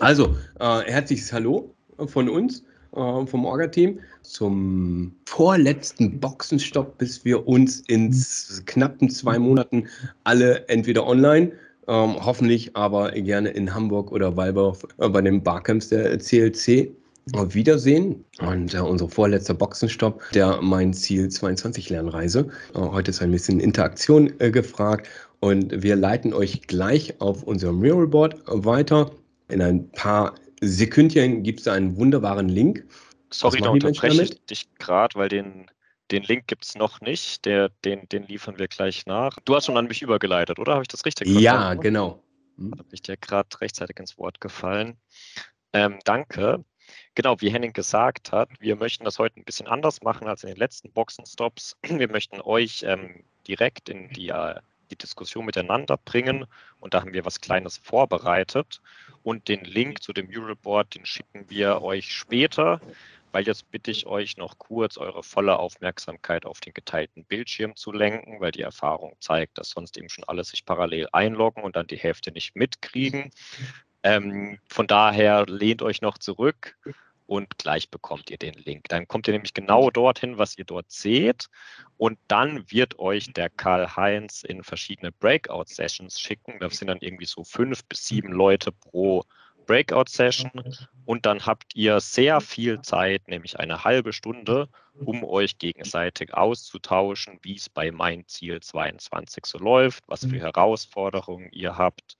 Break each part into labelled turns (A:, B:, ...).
A: Also, äh, herzliches Hallo von uns, äh, vom Orga-Team, zum vorletzten Boxenstopp, bis wir uns in knappen zwei Monaten alle entweder online, ähm, hoffentlich aber gerne in Hamburg oder Walbach äh, bei den Barcamps der CLC wiedersehen. Und äh, unser vorletzter Boxenstopp, der Mein Ziel 22 Lernreise. Äh, heute ist ein bisschen Interaktion äh, gefragt und wir leiten euch gleich auf unserem Mirrorboard weiter. In ein paar Sekündchen gibt es einen wunderbaren Link.
B: Sorry, da unterbreche ich dich gerade, weil den, den Link gibt es noch nicht. Der, den, den liefern wir gleich nach. Du hast schon an mich übergeleitet, oder? Habe ich das richtig
A: verstanden? Ja, genau.
B: Hm? Habe ich dir gerade rechtzeitig ins Wort gefallen. Ähm, danke. Genau, wie Henning gesagt hat, wir möchten das heute ein bisschen anders machen als in den letzten Boxenstops. Wir möchten euch ähm, direkt in die äh, die Diskussion miteinander bringen. Und da haben wir was Kleines vorbereitet. Und den Link zu dem Euroboard, den schicken wir euch später, weil jetzt bitte ich euch noch kurz eure volle Aufmerksamkeit auf den geteilten Bildschirm zu lenken, weil die Erfahrung zeigt, dass sonst eben schon alle sich parallel einloggen und dann die Hälfte nicht mitkriegen. Ähm, von daher lehnt euch noch zurück und gleich bekommt ihr den Link. Dann kommt ihr nämlich genau dorthin, was ihr dort seht. Und dann wird euch der Karl-Heinz in verschiedene Breakout-Sessions schicken. Das sind dann irgendwie so fünf bis sieben Leute pro Breakout-Session. Und dann habt ihr sehr viel Zeit, nämlich eine halbe Stunde, um euch gegenseitig auszutauschen, wie es bei Mein Ziel 22 so läuft, was für Herausforderungen ihr habt,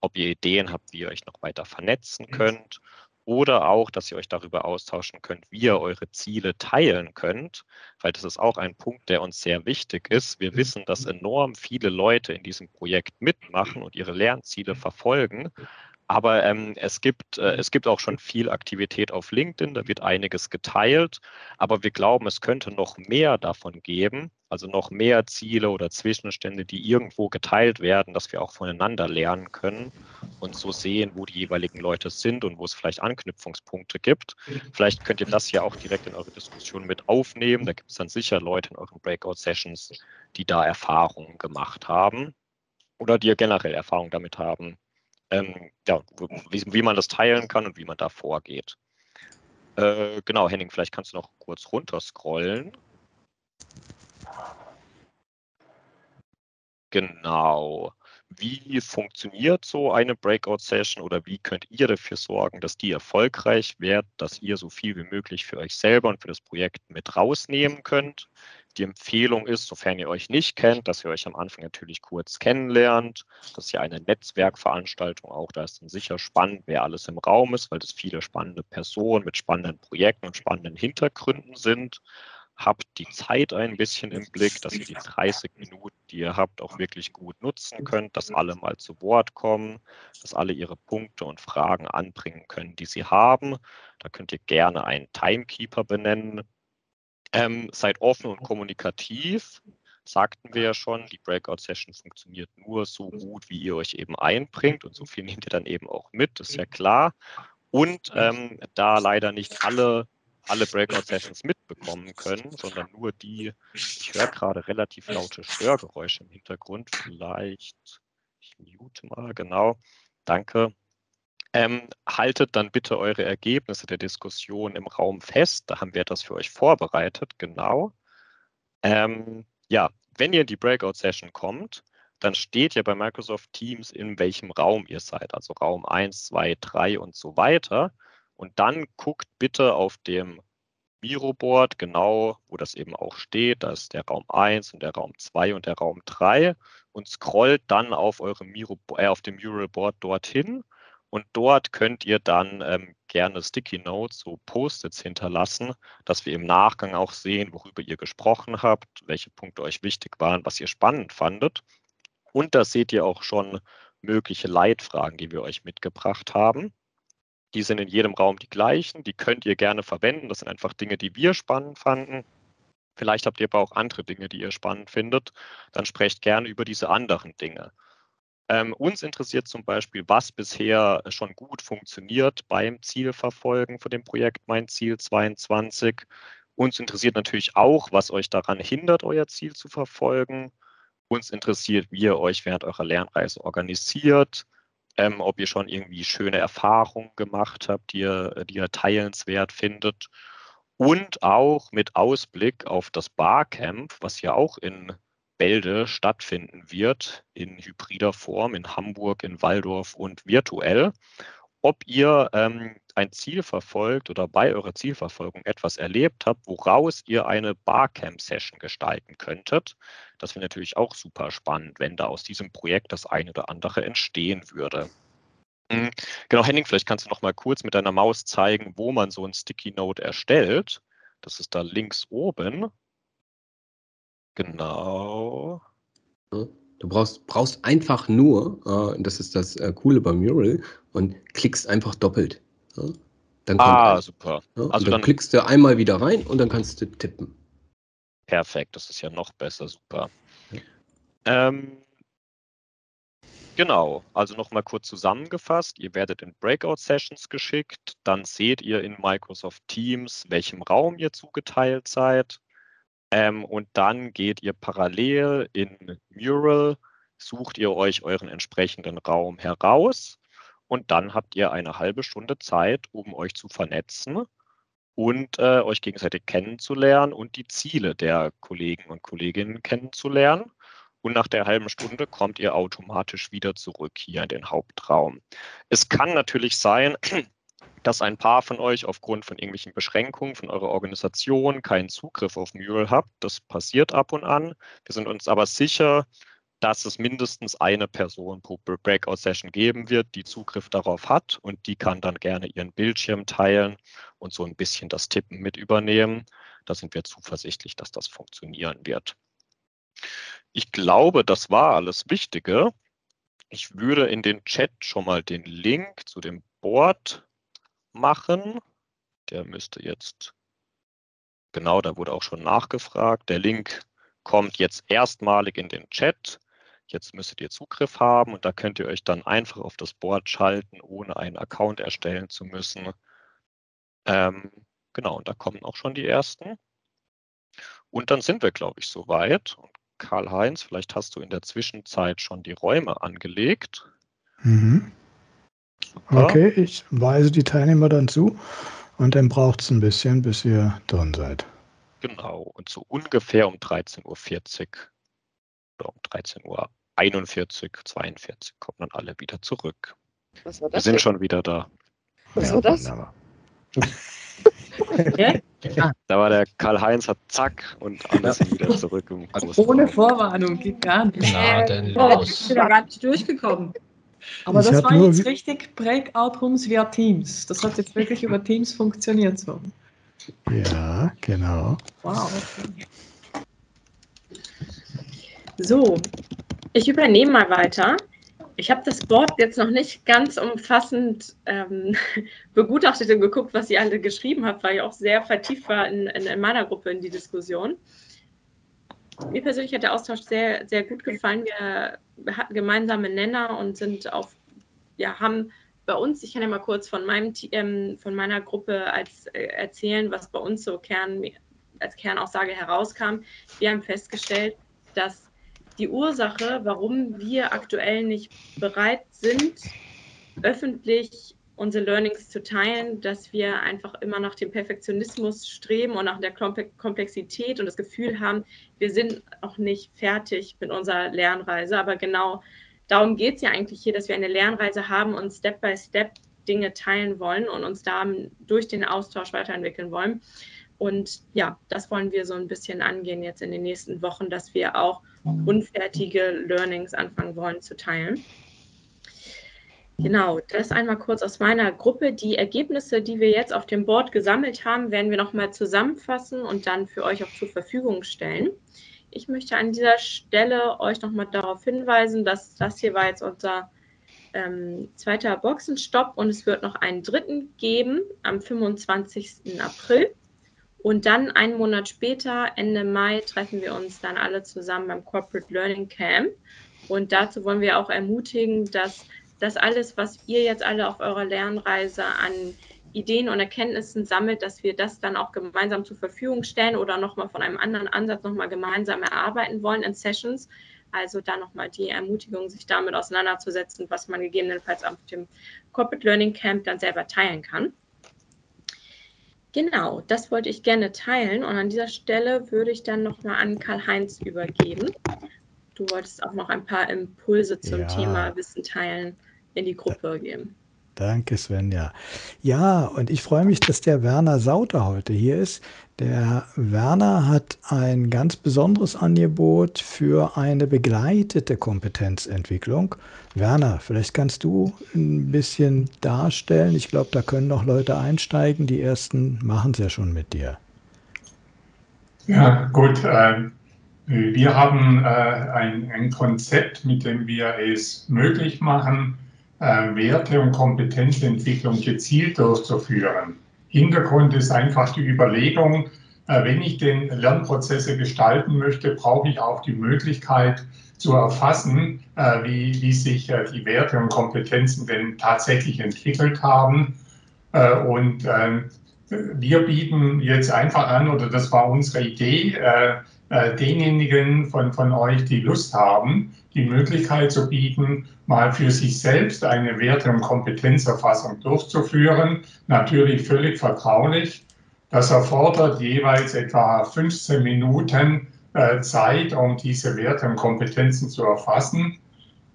B: ob ihr Ideen habt, wie ihr euch noch weiter vernetzen könnt oder auch, dass ihr euch darüber austauschen könnt, wie ihr eure Ziele teilen könnt, weil das ist auch ein Punkt, der uns sehr wichtig ist. Wir wissen, dass enorm viele Leute in diesem Projekt mitmachen und ihre Lernziele verfolgen, aber ähm, es, gibt, äh, es gibt auch schon viel Aktivität auf LinkedIn, da wird einiges geteilt, aber wir glauben, es könnte noch mehr davon geben, also noch mehr Ziele oder Zwischenstände, die irgendwo geteilt werden, dass wir auch voneinander lernen können und so sehen, wo die jeweiligen Leute sind und wo es vielleicht Anknüpfungspunkte gibt. Vielleicht könnt ihr das ja auch direkt in eure Diskussion mit aufnehmen. Da gibt es dann sicher Leute in euren Breakout-Sessions, die da Erfahrungen gemacht haben oder die generell Erfahrungen damit haben, ähm, ja, wie, wie, man das teilen kann und wie man da vorgeht. Äh, genau, Henning, vielleicht kannst du noch kurz runterscrollen. Genau. Wie funktioniert so eine Breakout-Session oder wie könnt ihr dafür sorgen, dass die erfolgreich wird, dass ihr so viel wie möglich für euch selber und für das Projekt mit rausnehmen könnt? Die Empfehlung ist, sofern ihr euch nicht kennt, dass ihr euch am Anfang natürlich kurz kennenlernt. Das ist ja eine Netzwerkveranstaltung auch. Da ist dann sicher spannend, wer alles im Raum ist, weil das viele spannende Personen mit spannenden Projekten und spannenden Hintergründen sind. Habt die Zeit ein bisschen im Blick, dass ihr die 30 Minuten, die ihr habt, auch wirklich gut nutzen könnt, dass alle mal zu Wort kommen, dass alle ihre Punkte und Fragen anbringen können, die sie haben. Da könnt ihr gerne einen Timekeeper benennen ähm, seid offen und kommunikativ. Sagten wir ja schon, die Breakout-Session funktioniert nur so gut, wie ihr euch eben einbringt und so viel nehmt ihr dann eben auch mit, ist ja klar. Und ähm, da leider nicht alle, alle Breakout-Sessions mitbekommen können, sondern nur die, ich höre gerade relativ laute Störgeräusche im Hintergrund, vielleicht, ich mute mal, genau, danke. Ähm, haltet dann bitte eure Ergebnisse der Diskussion im Raum fest. Da haben wir das für euch vorbereitet, genau. Ähm, ja, wenn ihr in die Breakout-Session kommt, dann steht ja bei Microsoft Teams, in welchem Raum ihr seid, also Raum 1, 2, 3 und so weiter. Und dann guckt bitte auf dem Miro-Board genau, wo das eben auch steht. Da ist der Raum 1 und der Raum 2 und der Raum 3 und scrollt dann auf, eurem Miro, äh, auf dem Miro-Board dorthin und dort könnt ihr dann ähm, gerne Sticky Notes, so Post-its hinterlassen, dass wir im Nachgang auch sehen, worüber ihr gesprochen habt, welche Punkte euch wichtig waren, was ihr spannend fandet. Und da seht ihr auch schon mögliche Leitfragen, die wir euch mitgebracht haben. Die sind in jedem Raum die gleichen, die könnt ihr gerne verwenden. Das sind einfach Dinge, die wir spannend fanden. Vielleicht habt ihr aber auch andere Dinge, die ihr spannend findet. Dann sprecht gerne über diese anderen Dinge. Ähm, uns interessiert zum Beispiel, was bisher schon gut funktioniert beim Zielverfolgen von dem Projekt Mein Ziel 22. Uns interessiert natürlich auch, was euch daran hindert, euer Ziel zu verfolgen. Uns interessiert, wie ihr euch während eurer Lernreise organisiert, ähm, ob ihr schon irgendwie schöne Erfahrungen gemacht habt, die ihr, die ihr teilenswert findet. Und auch mit Ausblick auf das Barcamp, was ja auch in Bälde stattfinden wird, in hybrider Form in Hamburg, in Waldorf und virtuell ob ihr ähm, ein Ziel verfolgt oder bei eurer Zielverfolgung etwas erlebt habt, woraus ihr eine Barcamp-Session gestalten könntet. Das wäre natürlich auch super spannend, wenn da aus diesem Projekt das eine oder andere entstehen würde. Mhm. Genau, Henning, vielleicht kannst du noch mal kurz mit deiner Maus zeigen, wo man so ein Sticky Note erstellt. Das ist da links oben. Genau.
A: Du brauchst, brauchst einfach nur, äh, das ist das äh, Coole bei Mural, und klickst einfach doppelt. Ja?
B: Dann ah, super.
A: Ja? Also dann, dann, klickst du einmal wieder rein und dann kannst du tippen.
B: Perfekt, das ist ja noch besser, super. Ja. Ähm, genau, also nochmal kurz zusammengefasst. Ihr werdet in Breakout-Sessions geschickt, dann seht ihr in Microsoft Teams, welchem Raum ihr zugeteilt seid. Ähm, und dann geht ihr parallel in Mural, sucht ihr euch euren entsprechenden Raum heraus und dann habt ihr eine halbe Stunde Zeit, um euch zu vernetzen und äh, euch gegenseitig kennenzulernen und die Ziele der Kollegen und Kolleginnen kennenzulernen. Und nach der halben Stunde kommt ihr automatisch wieder zurück hier in den Hauptraum. Es kann natürlich sein, dass ein paar von euch aufgrund von irgendwelchen Beschränkungen von eurer Organisation keinen Zugriff auf Mural habt. Das passiert ab und an. Wir sind uns aber sicher, dass es mindestens eine Person pro Breakout-Session geben wird, die Zugriff darauf hat und die kann dann gerne ihren Bildschirm teilen und so ein bisschen das Tippen mit übernehmen. Da sind wir zuversichtlich, dass das funktionieren wird. Ich glaube, das war alles Wichtige. Ich würde in den Chat schon mal den Link zu dem Board machen. Der müsste jetzt, genau, da wurde auch schon nachgefragt. Der Link kommt jetzt erstmalig in den Chat. Jetzt müsstet ihr Zugriff haben und da könnt ihr euch dann einfach auf das Board schalten, ohne einen Account erstellen zu müssen. Ähm, genau, und da kommen auch schon die ersten. Und dann sind wir, glaube ich, soweit. Karl-Heinz, vielleicht hast du in der Zwischenzeit schon die Räume angelegt.
C: Mhm. Okay, ich weise die Teilnehmer dann zu und dann braucht es ein bisschen, bis ihr drin seid.
B: Genau, und so ungefähr um 13.40 Uhr oder um 13.41 Uhr 42 kommen dann alle wieder zurück. Was war das Wir sind denn? schon wieder da.
D: Was ja, war das?
B: ja? Da war der Karl-Heinz, hat zack und alle sind wieder zurück. Im
D: also ohne Vorwarnung, geht gar nicht. Na, denn ich bin da gar nicht durchgekommen. Aber ich das war jetzt richtig Breakout-Rooms via Teams. Das hat jetzt wirklich über Teams funktioniert so.
C: Ja, genau. Wow.
D: Okay. So, ich übernehme mal weiter. Ich habe das Board jetzt noch nicht ganz umfassend ähm, begutachtet und geguckt, was ihr alle geschrieben habt, weil ich auch sehr vertieft war in, in, in meiner Gruppe in die Diskussion. Mir persönlich hat der Austausch sehr, sehr gut gefallen. Wir, hatten gemeinsame Nenner und sind auf, ja, haben bei uns, ich kann ja mal kurz von meinem ähm, von meiner Gruppe als äh, erzählen, was bei uns so Kern, als Kernaussage herauskam. Wir haben festgestellt, dass die Ursache, warum wir aktuell nicht bereit sind, öffentlich unsere Learnings zu teilen, dass wir einfach immer nach dem Perfektionismus streben und nach der Komplexität und das Gefühl haben, wir sind auch nicht fertig mit unserer Lernreise. Aber genau darum geht es ja eigentlich hier, dass wir eine Lernreise haben und Step by Step Dinge teilen wollen und uns da durch den Austausch weiterentwickeln wollen. Und ja, das wollen wir so ein bisschen angehen jetzt in den nächsten Wochen, dass wir auch unfertige Learnings anfangen wollen zu teilen. Genau, das einmal kurz aus meiner Gruppe. Die Ergebnisse, die wir jetzt auf dem Board gesammelt haben, werden wir nochmal zusammenfassen und dann für euch auch zur Verfügung stellen. Ich möchte an dieser Stelle euch nochmal darauf hinweisen, dass das hier war jetzt unser ähm, zweiter Boxenstopp und es wird noch einen dritten geben am 25. April. Und dann einen Monat später, Ende Mai, treffen wir uns dann alle zusammen beim Corporate Learning Camp. Und dazu wollen wir auch ermutigen, dass das alles, was ihr jetzt alle auf eurer Lernreise an Ideen und Erkenntnissen sammelt, dass wir das dann auch gemeinsam zur Verfügung stellen oder nochmal von einem anderen Ansatz nochmal gemeinsam erarbeiten wollen in Sessions. Also da nochmal die Ermutigung, sich damit auseinanderzusetzen, was man gegebenenfalls auf dem Corporate Learning Camp dann selber teilen kann. Genau, das wollte ich gerne teilen und an dieser Stelle würde ich dann nochmal an Karl-Heinz übergeben. Du wolltest auch noch ein paar Impulse zum ja. Thema Wissen teilen in die Gruppe geben.
C: Danke, Svenja. Ja, und ich freue mich, dass der Werner Sauter heute hier ist. Der Werner hat ein ganz besonderes Angebot für eine begleitete Kompetenzentwicklung. Werner, vielleicht kannst du ein bisschen darstellen. Ich glaube, da können noch Leute einsteigen. Die ersten machen es ja schon mit dir.
E: Ja, gut. Äh, wir haben äh, ein Konzept, mit dem wir es möglich machen, äh, Werte- und Kompetenzentwicklung gezielt durchzuführen. Hintergrund ist einfach die Überlegung, äh, wenn ich den Lernprozesse gestalten möchte, brauche ich auch die Möglichkeit zu erfassen, äh, wie, wie sich äh, die Werte und Kompetenzen denn tatsächlich entwickelt haben. Äh, und ähm, wir bieten jetzt einfach an, oder das war unsere Idee, äh, denjenigen von, von euch, die Lust haben, die Möglichkeit zu bieten, mal für sich selbst eine Werte- und Kompetenzerfassung durchzuführen. Natürlich völlig vertraulich. Das erfordert jeweils etwa 15 Minuten äh, Zeit, um diese Werte und Kompetenzen zu erfassen.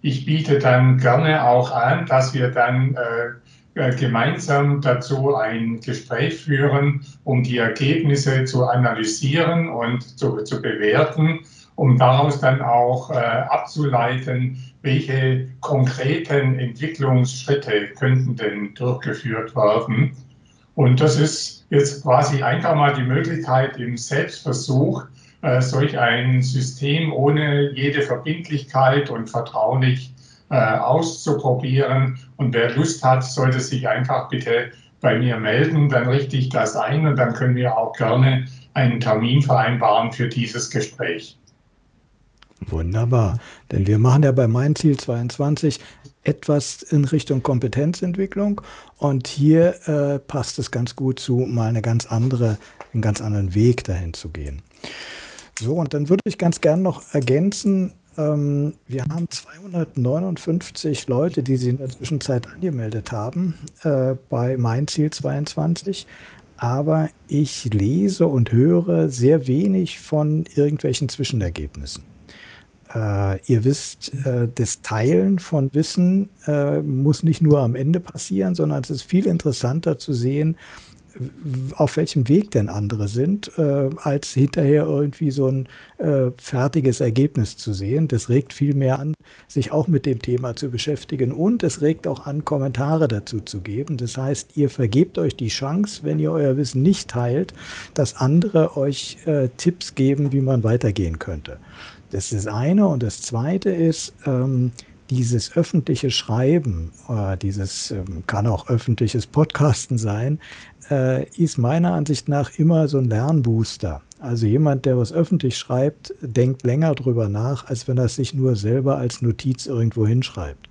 E: Ich biete dann gerne auch an, dass wir dann äh, äh, gemeinsam dazu ein Gespräch führen, um die Ergebnisse zu analysieren und zu, zu bewerten, um daraus dann auch äh, abzuleiten, welche konkreten Entwicklungsschritte könnten denn durchgeführt werden. Und das ist jetzt quasi einfach mal die Möglichkeit im Selbstversuch, äh, solch ein System ohne jede Verbindlichkeit und vertraulich äh, auszuprobieren. Und wer Lust hat, sollte sich einfach bitte bei mir melden. Dann richte ich das ein und dann können wir auch gerne einen Termin vereinbaren für dieses Gespräch.
C: Wunderbar. Denn wir machen ja bei Mein Ziel 22 etwas in Richtung Kompetenzentwicklung und hier äh, passt es ganz gut zu, mal eine ganz andere, einen ganz anderen Weg dahin zu gehen. So, und dann würde ich ganz gern noch ergänzen, ähm, wir haben 259 Leute, die sich in der Zwischenzeit angemeldet haben äh, bei Mein Ziel 22. Aber ich lese und höre sehr wenig von irgendwelchen Zwischenergebnissen. Äh, ihr wisst, äh, das Teilen von Wissen äh, muss nicht nur am Ende passieren, sondern es ist viel interessanter zu sehen, auf welchem Weg denn andere sind, äh, als hinterher irgendwie so ein äh, fertiges Ergebnis zu sehen. Das regt viel mehr an, sich auch mit dem Thema zu beschäftigen und es regt auch an, Kommentare dazu zu geben. Das heißt, ihr vergebt euch die Chance, wenn ihr euer Wissen nicht teilt, dass andere euch äh, Tipps geben, wie man weitergehen könnte. Das ist das eine. Und das zweite ist, ähm, dieses öffentliche Schreiben, äh, dieses ähm, kann auch öffentliches Podcasten sein, äh, ist meiner Ansicht nach immer so ein Lernbooster. Also jemand, der was öffentlich schreibt, denkt länger drüber nach, als wenn er sich nur selber als Notiz irgendwo hinschreibt.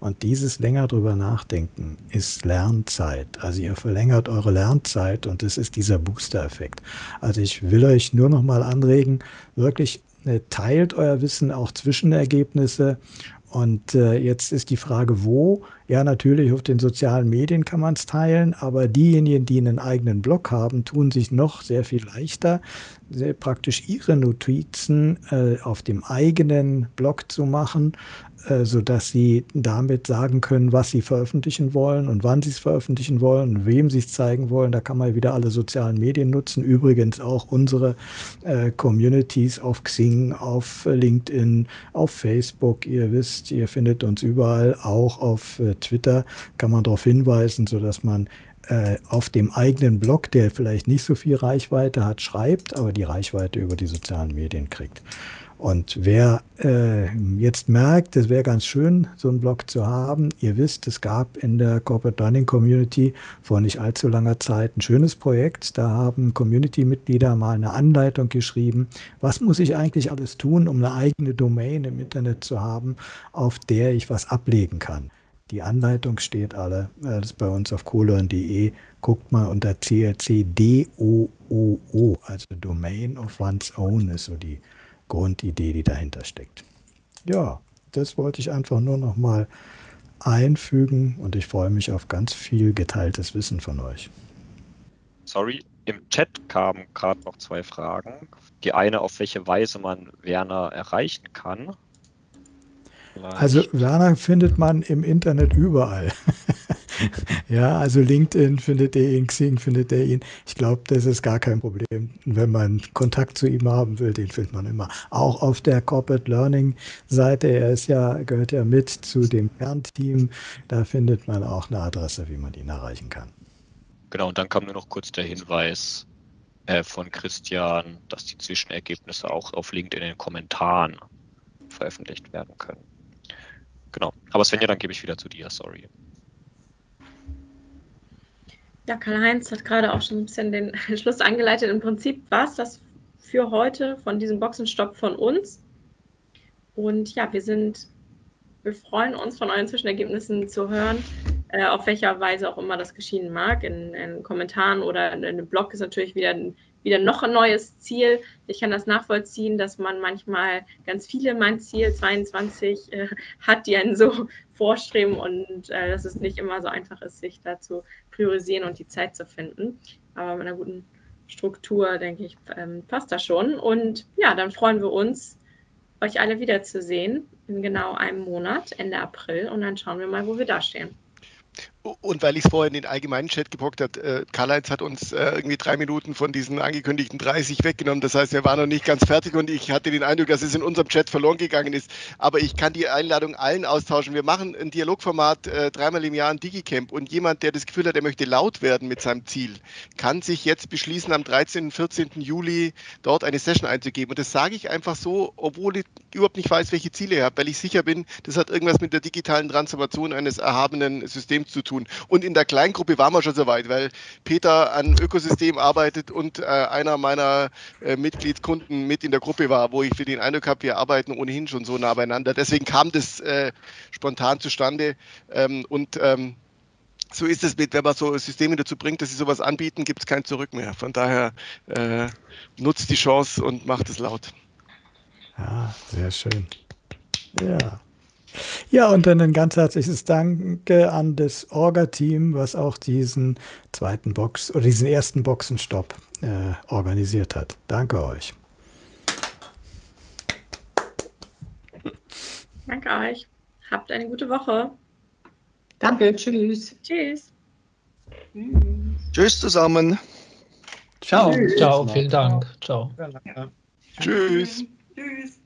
C: Und dieses länger drüber nachdenken ist Lernzeit. Also ihr verlängert eure Lernzeit und das ist dieser Booster-Effekt. Also ich will euch nur noch mal anregen, wirklich teilt euer Wissen auch Zwischenergebnisse und äh, jetzt ist die Frage, wo? Ja, natürlich auf den sozialen Medien kann man es teilen, aber diejenigen, die einen eigenen Blog haben, tun sich noch sehr viel leichter, sehr praktisch ihre Notizen äh, auf dem eigenen Blog zu machen, äh, sodass sie damit sagen können, was sie veröffentlichen wollen und wann sie es veröffentlichen wollen wem sie es zeigen wollen. Da kann man wieder alle sozialen Medien nutzen. Übrigens auch unsere äh, Communities auf Xing, auf LinkedIn, auf Facebook. Ihr wisst, ihr findet uns überall, auch auf äh, Twitter kann man darauf hinweisen, sodass man äh, auf dem eigenen Blog, der vielleicht nicht so viel Reichweite hat, schreibt, aber die Reichweite über die sozialen Medien kriegt. Und wer äh, jetzt merkt, es wäre ganz schön, so einen Blog zu haben, ihr wisst, es gab in der Corporate Learning Community vor nicht allzu langer Zeit ein schönes Projekt. Da haben Community-Mitglieder mal eine Anleitung geschrieben, was muss ich eigentlich alles tun, um eine eigene Domain im Internet zu haben, auf der ich was ablegen kann. Die Anleitung steht alle, äh, das ist bei uns auf colon.de. Guckt mal unter CLC DOOO, also Domain of One's Own ist so die Grundidee, die dahinter steckt. Ja, das wollte ich einfach nur noch mal einfügen und ich freue mich auf ganz viel geteiltes Wissen von euch.
B: Sorry, im Chat kamen gerade noch zwei Fragen. Die eine, auf welche Weise man Werner erreichen kann.
C: Vielleicht. Also Werner findet man im Internet überall. ja, also LinkedIn findet ihr ihn, Xing findet ihr ihn. Ich glaube, das ist gar kein Problem. Wenn man Kontakt zu ihm haben will, den findet man immer. Auch auf der Corporate Learning Seite. Er ist ja, gehört ja mit zu dem Kernteam. Da findet man auch eine Adresse, wie man ihn erreichen kann.
B: Genau, und dann kam nur noch kurz der Hinweis äh, von Christian, dass die Zwischenergebnisse auch auf LinkedIn in den Kommentaren veröffentlicht werden können. Genau. Aber Svenja, dann gebe ich wieder zu dir, sorry.
D: Ja, Karl-Heinz hat gerade auch schon ein bisschen den Schluss angeleitet. Im Prinzip war es das für heute von diesem Boxenstopp von uns. Und ja, wir sind, wir freuen uns von euren Zwischenergebnissen zu hören, äh, auf welcher Weise auch immer das geschehen mag. In, in Kommentaren oder in einem Blog ist natürlich wieder ein wieder noch ein neues Ziel. Ich kann das nachvollziehen, dass man manchmal ganz viele mein Ziel 22 äh, hat, die einen so vorstreben und äh, dass es nicht immer so einfach ist, sich da zu priorisieren und die Zeit zu finden. Aber mit einer guten Struktur, denke ich, ähm, passt das schon. Und ja, dann freuen wir uns, euch alle wiederzusehen in genau einem Monat, Ende April. Und dann schauen wir mal, wo wir da stehen.
F: Und weil ich es vorhin in den allgemeinen Chat gepockt habe, äh, Karl-Heinz hat uns äh, irgendwie drei Minuten von diesen angekündigten 30 weggenommen. Das heißt, wir waren noch nicht ganz fertig und ich hatte den Eindruck, dass es in unserem Chat verloren gegangen ist. Aber ich kann die Einladung allen austauschen. Wir machen ein Dialogformat äh, dreimal im Jahr ein Digicamp und jemand, der das Gefühl hat, er möchte laut werden mit seinem Ziel, kann sich jetzt beschließen, am 13. und 14. Juli dort eine Session einzugeben. Und das sage ich einfach so, obwohl ich überhaupt nicht weiß, welche Ziele ihr habt, weil ich sicher bin, das hat irgendwas mit der digitalen Transformation eines erhabenen Systems zu tun. Und in der Kleingruppe waren wir schon so weit, weil Peter an Ökosystem arbeitet und äh, einer meiner äh, Mitgliedskunden mit in der Gruppe war, wo ich für den Eindruck habe, wir arbeiten ohnehin schon so nah beieinander. Deswegen kam das äh, spontan zustande. Ähm, und ähm, so ist es mit, wenn man so Systeme dazu bringt, dass sie sowas anbieten, gibt es kein Zurück mehr. Von daher äh, nutzt die Chance und macht es laut.
C: Ja, sehr schön. Ja. Ja, und dann ein ganz herzliches Danke an das Orga-Team, was auch diesen zweiten Box oder diesen ersten Boxenstopp äh, organisiert hat. Danke euch.
D: Danke euch. Habt eine gute Woche.
G: Danke, tschüss.
D: Tschüss.
F: Tschüss zusammen.
H: Ciao. Tschüss. Ciao, vielen Dank. Ciao.
F: Tschüss.
G: Tschüss.